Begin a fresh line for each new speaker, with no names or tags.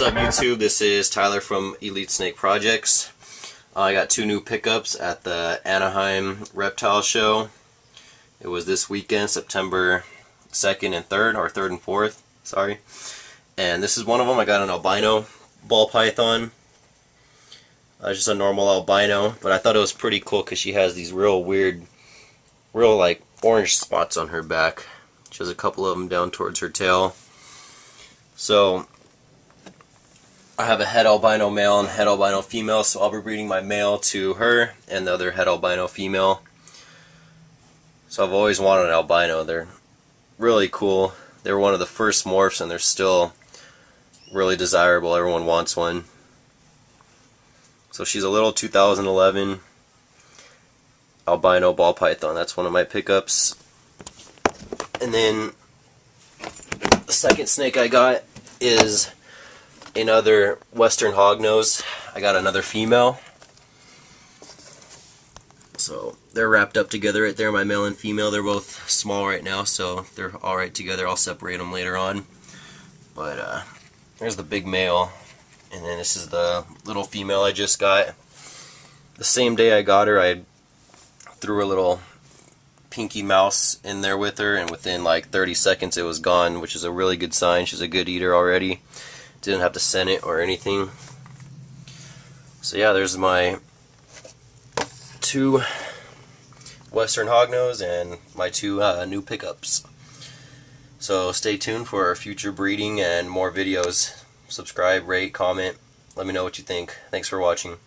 What's up YouTube? This is Tyler from Elite Snake Projects. Uh, I got two new pickups at the Anaheim Reptile Show. It was this weekend, September 2nd and 3rd, or 3rd and 4th, sorry. And this is one of them. I got an albino ball python. Uh, just a normal albino, but I thought it was pretty cool because she has these real weird, real like orange spots on her back. She has a couple of them down towards her tail. So I have a het albino male and het albino female, so I'll be breeding my male to her and the other het albino female. So I've always wanted an albino. They're really cool. They were one of the first morphs and they're still really desirable. Everyone wants one. So she's a little 2011 albino ball python. That's one of my pickups. And then the second snake I got is another western hognose. I got another female. So they're wrapped up together right there, my male and female. They're both small right now, so they're all right together. I'll separate them later on. But uh, there's the big male, and then this is the little female I just got. The same day I got her, I threw a little pinky mouse in there with her, and within like 30 seconds it was gone, which is a really good sign. She's a good eater already. Didn't have to scent it or anything. So yeah, there's my two Western Hognose and my two uh, new pickups. So stay tuned for future breeding and more videos. Subscribe, rate, comment. Let me know what you think. Thanks for watching.